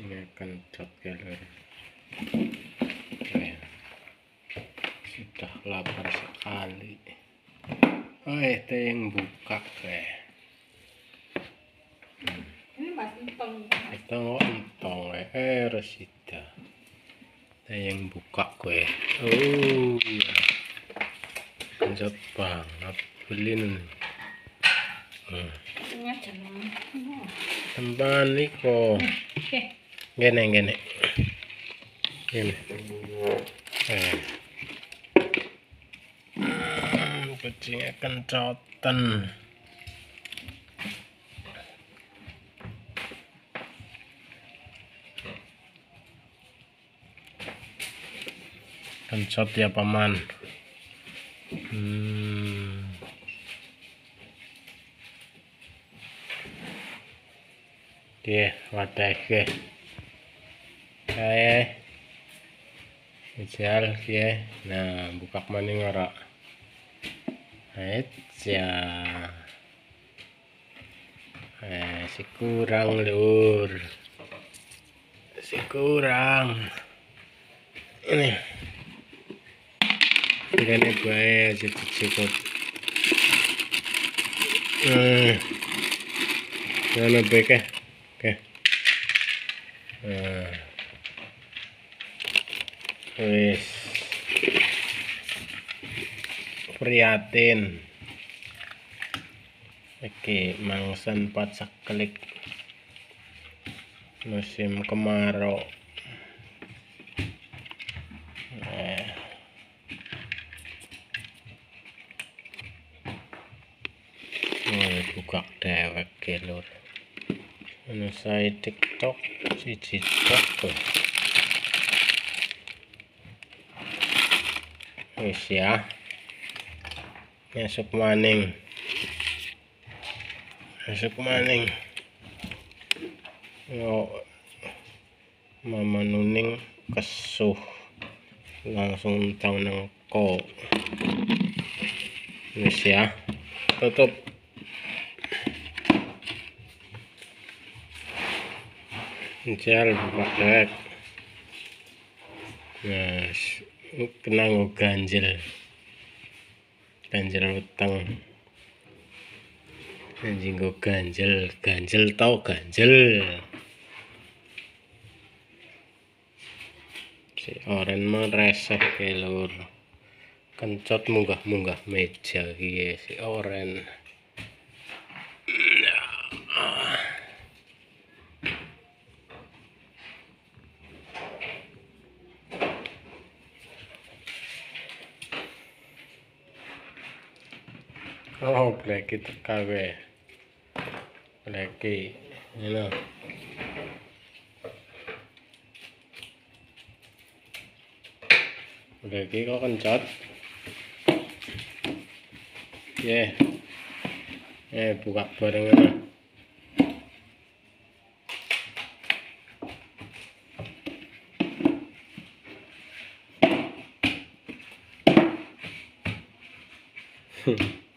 ini kencot ya lur Oke. sudah lapar sekali. Oh itu yang buka Mas Entong. kita nggak entong eh resida. Ada yang buka kue oh iya. Kencot banget beli nih. Hmm. Kok. Oke. Gini gini. Gini. Eh. Hmm, kucingnya kencotan kencot ya paman. Hmm. dia wadah ke kayak Misal ya, nah buka maning ora. Aja. Eh, si kurang lur. Si kurang. Ini. Ini bae cukup. Eh. Mana beke? Oke. Eh. Wis. Prihatin. Oke, mangsan pacak klik. Musim kemarau. Eh. Oh, buka dewek ke lur. Ana saya TikTok, siji TikTok Wis ya. Masuk maning. Masuk maning. Yo. Mama Nuning kesuh. Langsung tahu nang ko. Wis ya. Tutup. Buka dek. Nah, kena nggo ganjel ganjel utang. Anjing nggo ganjel ganjel tau ganjel si oren mah reseh ke lur. Kencot munggah munggah meja iya si oren Oh, Blacky terkawe. Blacky, you know. Blacky kok kencot? Ya. Eh, buka bareng ana. Hmm.